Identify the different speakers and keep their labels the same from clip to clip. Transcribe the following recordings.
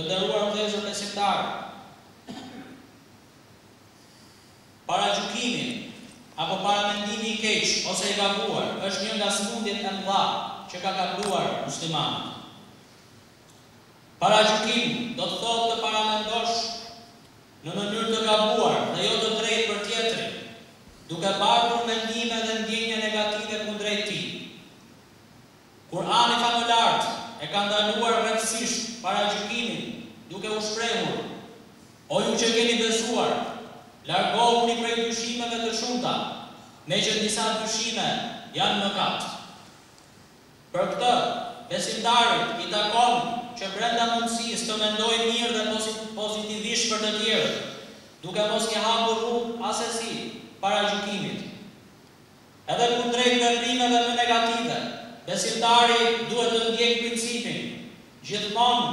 Speaker 1: Të nderuar vëllezër besimtarë, paragjykimi apo paramendimi i keq ose i gabuar është një nga sëmundjet e mëdha që ka kapluar muslimanët. Paragjykim do të thotë të paramendosh në mënyrë të gabuar dhe jo të drejtë për tjetrin, duke bartur mendime dhe ndjenja negative kundrejt tij. Kur'ani Famëlartë e ka ndaluar rreptësisht paragjykimin, duke u shprehur, O ju që keni besuar, largohuni prej dyshimeve të shumta, meqë disa dyshime janë mëkat. Për këtë, besimtarit i takon që brenda mundësisë të mendojë mirë dhe pozitivisht për të tjerët, duke mos i hapur rrugë assesi paragjykimit. Edhe kundrejt veprimeve më negative, besimtari duhet të ndjekë principin, gjithmonë,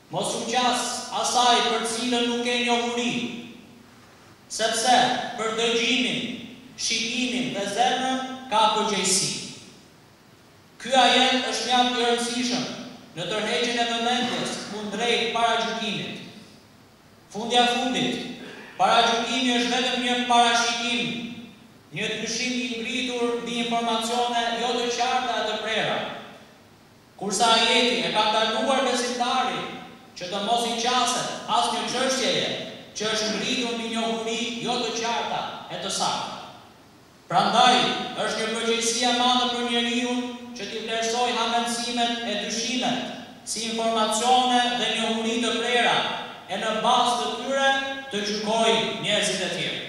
Speaker 1: Mos u qas asaj për të cilën nuk ke njohuri, sepse për dëgjimin, shikimin dhe zemrën ka përgjegjësi. Ky ajet është mjaft i rëndësishëm në tërheqjen e vëmendjes kundrejt paragjykimit. Fundja e fundit, paragjykimi është vetëm një parashikim, një dyshim i ngritur mbi informacione jo të qarta e të prera. Kurse ajeti e ka ndaluar besimtarin që të mos i qaset asnjë çështjeje që është ngritur mbi njohuri jo të qarta e të sakta. Prandaj, është një përgjegjësi e madhe për njeriun që t'i vlerësojë hamendësimet e dyshimet si informacione dhe njohuri të prera e në bazë të tyre të gjykojë njerëzit e tjerë.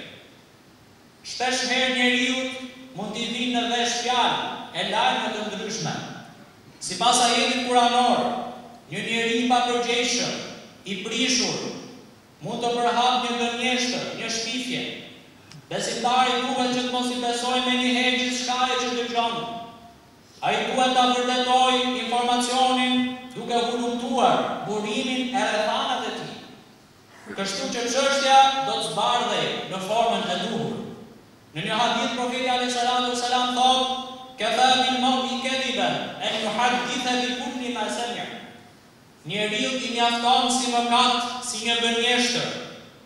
Speaker 1: Shpesh herë njeriut mund t'i vijnë në vesh fjalë e lajme të ndryshme. Sipas ajetit kuranor, një njeri i papërgjegjshëm, i prishur, mund të përhapë një gënjeshtër, një shpifje. Besimtari duhet që të mos i besojë menjëherë gjithçkaje që dëgjon. Ai duhet ta vërtetojë informacionin duke hulumtuar burimin e rrethanat e tij. Kështu që çështja do të zbardhej në formën e duhur. Në një hadith Profeti alejhi salatu ue selam thotë, Kefâ bil mer'i kediben en juhaddithe bi kulli ma semi' Njeriut i mjafton si mëkat, si një gënjeshtër,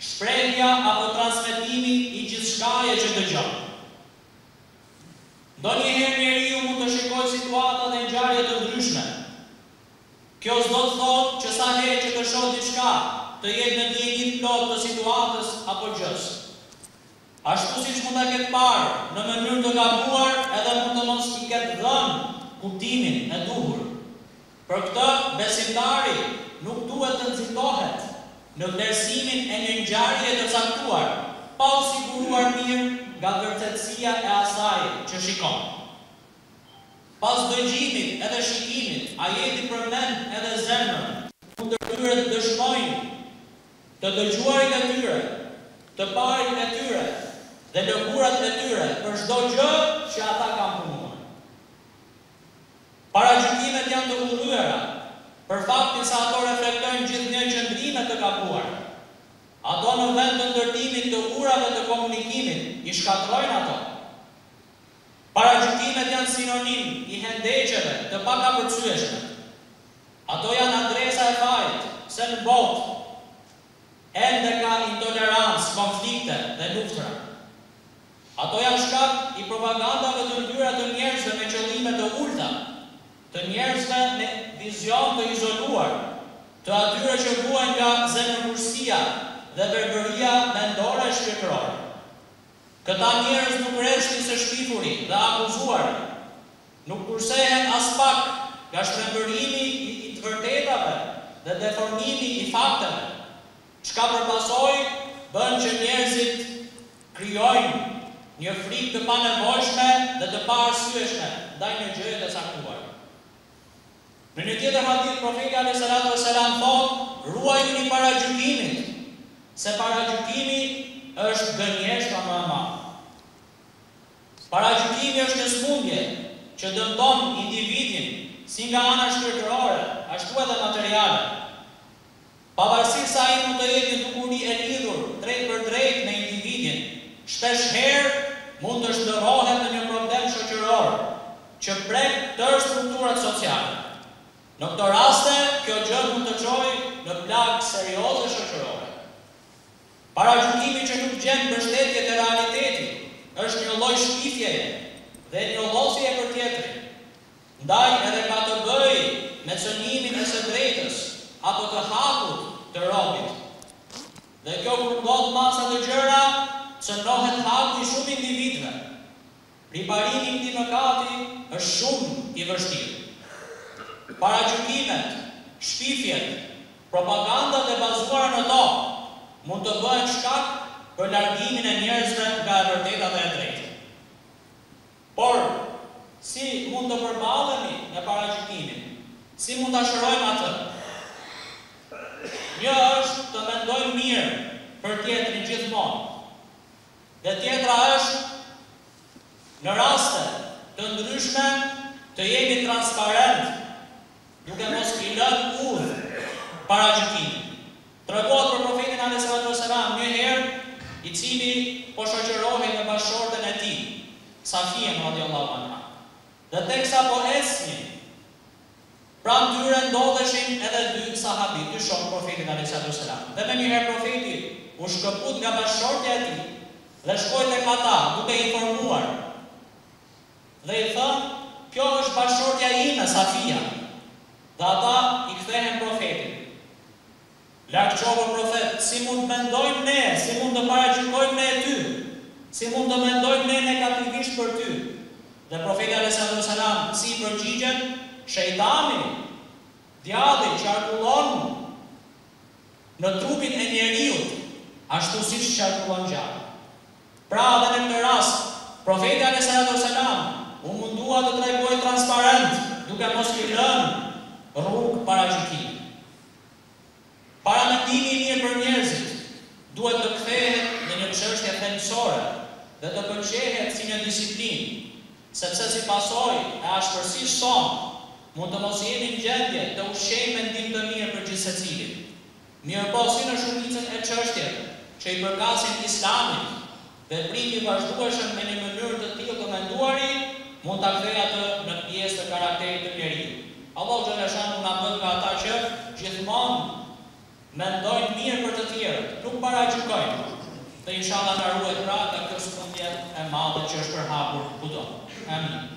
Speaker 1: shprehja apo transmetimi i gjithçkaje që dëgjon. Ndonjëherë njeriu mund të shikojë situata dhe ngjarje të ndryshme. Kjo s'do të thotë që sa herë që të shohë diçka të jetë në dijeni të plotë të situatës apo gjës. Ashtu siç mund ta ketë parë në mënyrë të gabuar edhe mund të mos i ketë dhënë kuptimin e duhur. Për këtë besimtari nuk duhet të nxitohet në vlerësimin e një ngjarjeje të caktuar pa u siguruar mirë nga vërtetësia e asaj që shikon. Pas dëgjimit edhe shikimit, ajeti përmend edhe zemrën. Kundër tyre të dëshmojnë, të dëgjuarit e tyre, të parët e tyre dhe lëkurat e tyre për çdo gjë që ata kanë punuar. Paragjykimet janë të urryera për faktin se ato reflektojnë gjithnjë qëndrime të gabuara. Ato në vend të ndërtimit të urave të komunikimit, i shkatërrojnë ato. Paragjykimet janë sinonim i hendeqeve të pakapërcyeshme. Ato janë adresa e fajit pse në botë ende ka intolerancë, konflikte dhe luftëra. Ato janë shkak i propagandave të ndyra të njerëzve me qëllime të ulëta, të njerëzve me vizion të izoluar, të atyre që vuajnë nga zemërgurësia dhe verbëria mendore e shpirtërore. Këta njerëz nuk reshtin së shpifuri dhe akuzuari nuk kursehen aspak nga shtrembërimi i të vërtetave dhe deformimi i fakteve, çka për pasojë bën që njerëzit krijojnë një frikë të panevojshme dhe të paarsyeshme ndaj një gjëje të caktuar. Në një tjetër hadith Profeti alejhi salatu ves selam thotë, Ruajuni paragjykimit, se paragjykimi është gënjeshtra më e madhe. Paragjykimi është një sëmundje që dëmton individin si nga ana shpirtërore ashtu edhe materiale. Pavarësisht se ai mund të jetë një dukuri e lidhur drejtpërdrejt me individin, shpeshherë mund të shndërrohet në një problem shoqëror që prek tërë strukturat sociale. Në këto raste, kjo gjë mund të çojë në plagë serioze shoqërore. Paragjykimi që nuk gjen mbështetje te realiteti është një lloj shpifjeje dhe njollosjeje për tjetrin. ndaj edhe ka të bëjë me cënimin e së drejtës apo të hakut të robit. Dhe kjo kur ndodh në masa të gjëra, cënohet haku i shumë individëve. Riparimi i këtij mëkati është shumë i vështirë. Paragjykimet, shpifjet, propagandat e bazuara në to mund të bëhen shkak për largimin e njerëzve nga e vërteta dhe e drejta. Por, si mund të përballemi me paragjykimin? Si mund ta shërojmë atë? Një është të mendojmë mirë për tjetrin gjithmonë. Dhe tjetra është në raste të ndryshme të jemi transparentë duke mos i lënë udhë paragjykimit. Tregohet për Profetin alejhi salatu ue selam një herë i cili po shoqërohej me bashkëshorten e tij, Safijen radijallahu anha, dhe teksa po ecnin, pranë tyre ndodheshin edhe dy sahabi, dy shokë të Profetit alejhi salatu ue selam, dhe menjëherë Profeti u shkëput nga bashkëshortja e tij dhe shkoi tek ata duke i informuar dhe i thënë, Kjo është bashkëshortja ime, Safija, dhe ata i kthehen Profetit, Larg qoftë o profet, si mund të mendojmë ne, si mund të paragjykojmë ne ty, si mund të mendojmë ne negativisht për ty? Dhe Profeti alejhi salatu ve selam si i përgjigjet? Shejtani, djalli, qarkullon në trupin e njeriut ashtu siç qarkullon gjaku. Pra dhe në këtë rast, Profeti alejhi salatu ue selam u mundua të tregohej transparent duke mos i lënë rrugë paragjykimit. Pra mendimi i mirë për njerëzit duhet të kthehet në një çështje thelbësore dhe të pëlqehet si një disiplinë, sepse si pasojë e ashpërsisë sonë mund të mos jemi në gjendje të ushqejmë mendim të mirë për gjithsecilin. Mirëpo si në shumicën e çështjeve që i përkasin Islamit, veprimi i vazhdueshëm me një mënyrë të tillë të menduari mund ta kthejë atë në pjesë të karakterit të njeriut. Allahu xheleshanuhu na bëftë nga ata që gjithmonë mendojnë mirë për të tjerët, nuk paragjykojnë dhe inshallah na ruajtë pra nga kjo sëmundje e madhe që është përhapur kudo. Amin.